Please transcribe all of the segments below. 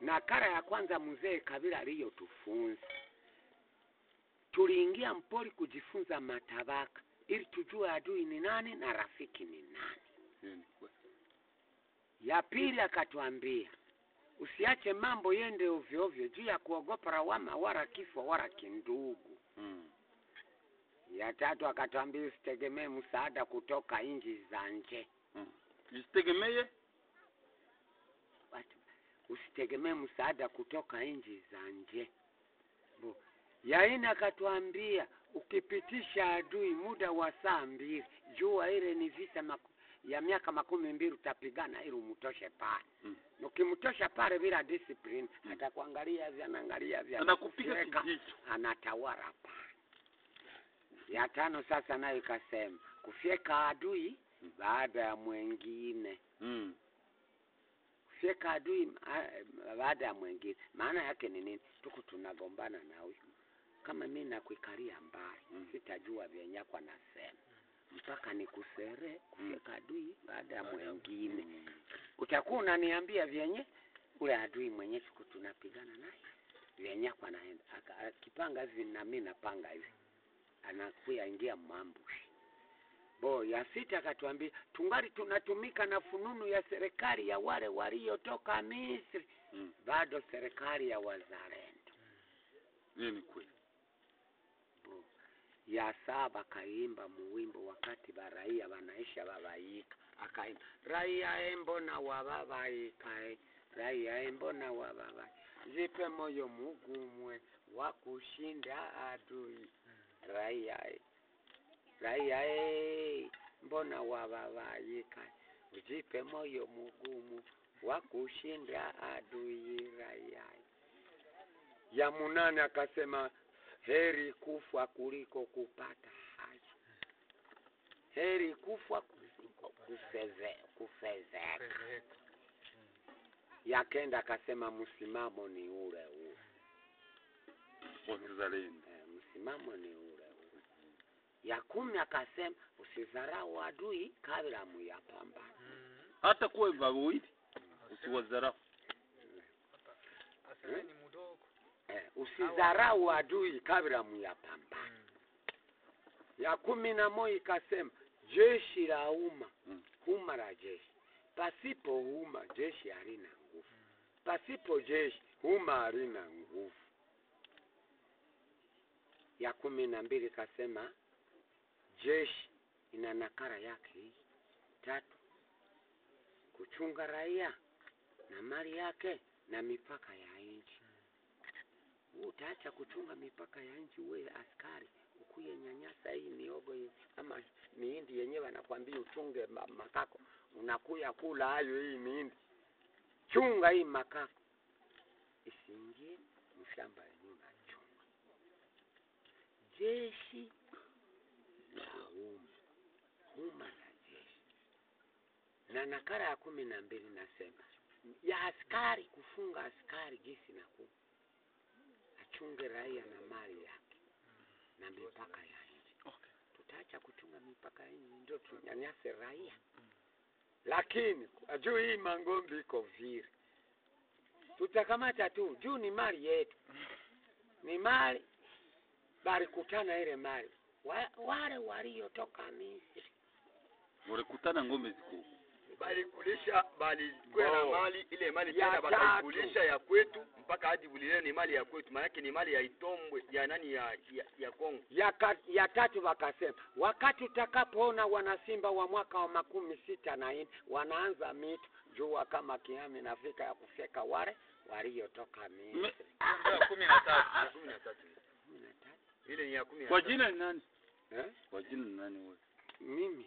nakara ya kwanza mzee Kabila aliyotufunza, tuliingia mpoli kujifunza matabaka ili tujue adui ni nani na rafiki ni nani. Ya pili akatuambia usiache mambo yende ovyo ovyo juu ya kuogopa lawama wala kifo wala kindugu. Hmm. Ya tatu akatuambia usitegemee msaada kutoka nchi za nje. Hmm. Isitegemee Watu, usitegemee msaada kutoka nchi za nje. Bo. Yaini akatuambia ukipitisha adui muda wa saa mbili, jua ile ni vita maku, ya miaka makumi mbili utapigana ili umtoshe pale. Mm. Ukimtosha pale bila discipline, atakuangalia vya anaangalia vya anakupiga kijicho. anatawala pale. Ya tano sasa nayo ikasema kufyeka adui baada ya mwengine Mm. Kufyeka adui baada ya mwingine. Maana yake ni nini? Tuko tunagombana na huyu, kama mi nakuikalia mbali Mm. sitajua vyenyakwa nasema mpaka nikusere kufyeka adui baada ya mwingine Mm. Utakuwa unaniambia vyenye ule adui mwenye siku tunapigana naye vyenyakwa anaenda Aka- akipanga hivi na mi napanga hivi, anakuya ingia mambushi bo ya sita akatuambia tungali tunatumika na fununu ya serikali ya wale waliotoka Misri, Mm. bado serikali ya wazalendo. Hiyo ni kweli. Bo ya saba akaimba muwimbo wakati baraia wanaisha babaika, akaimba raia embona wababaika e, raia embona wababa zipe moyo mugumwe wa kushinda adui. Raia e, raia e, mbona wababayika ujipe moyo mugumu wa kushinda adui raia e. Ya munane akasema heri kufa kuliko kupata hai, heri kufa kuliko kufeze, kufezeka. Ya kenda akasema msimamo ni ule ule, eh, msimamo ni ule. Ya kumi akasema usizarau adui kabla muyapambana. Hata kuwa wawili usiwadharau. Eh, usidharau adui kabla muyapambana. Ya kumi na moja ikasema jeshi la umma Mm. huma la jeshi, pasipo huma jeshi halina nguvu, pasipo jeshi huma halina nguvu. Ya kumi na mbili ikasema jeshi ina nakara yake hii tatu, kuchunga raia na mali yake na mipaka ya nchi. Utaacha kuchunga mipaka ya nchi, uwe askari ukuye nyanyasa hii miogo hii ama mihindi yenyewe anakwambia uchunge makako, unakuya kula hayo hii mihindi. Chunga hii makako isiingie mshamba ya nyuma, chunga Jeshi la umma, umma la jeshi. Na nakara ya kumi na mbili nasema ya askari kufunga askari gisi na ku achunge raia na mali yake na mipaka ya nchi. Okay. Tutaacha kuchunga mipaka ya nchi ndio tunyanyase raia, lakini juu hii mangombe iko vile, tutakamata tu juu ni mali yetu, ni mali balikutana ile mali wa, wale waliotoka Misri Walikutana ngombe ziko. Bali balikuwa bali kuwa na mali ile mali Ya tena balikulisha bakaikulisha ya kwetu mpaka hadi bulile ni mali ya kwetu, maanake ni mali ya Itombwe ya nani ya ya, ya Kongo. ya, ka, ya tatu wakasema, wakati utakapoona wanasimba wa mwaka wa makumi sita na nne wanaanza mito jua kama kiami nafika ya kufeka wale waliotoka Misri. Ya kumi na tatu. Kumi na tatu tatu. ile ni ya kumi na Kwa jina ni nani? Eh? Kwa jina ni nani wewe? Mimi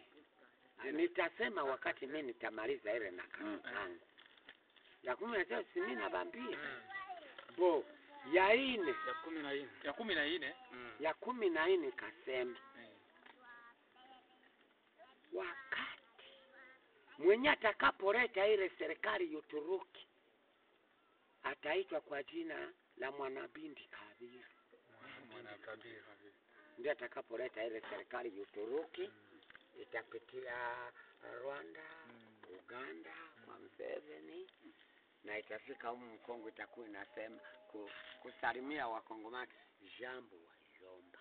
nitasema wakati mimi nitamaliza ile na Mm. yangu. Ya kumi na tatu, si mimi nabambia Mm. bo ya ine Ya kumi na ine Ya kumi na ine Mm. ya kumi na ine kasema. Wakati mwenye atakapoleta ile serikali yuturuki Uturuki ataitwa kwa jina la mwanabindi Kabir, mwanabindi Mwanakabila. ndio atakapoleta ile serikali yuturuki Uturuki itapitia Rwanda, Uganda kwa Mseveni na itafika humu Mkongo itakuwa inasema ku, kusalimia Wakongomani jambo wajomba,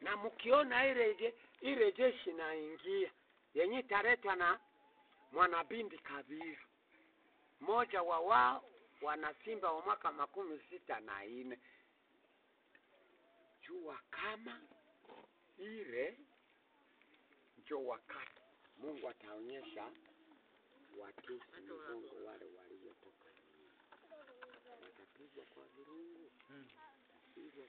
na mkiona ile ile jeshi naingia yenye italetwa na mwanabindi Kabira, mmoja wa wao wana Simba wa mwaka makumi sita na nne. Jua kama ile njo wakati Mungu ataonyesha watusi mgongo wale waliotoka. Watapigwa kwa virungu, watapigwa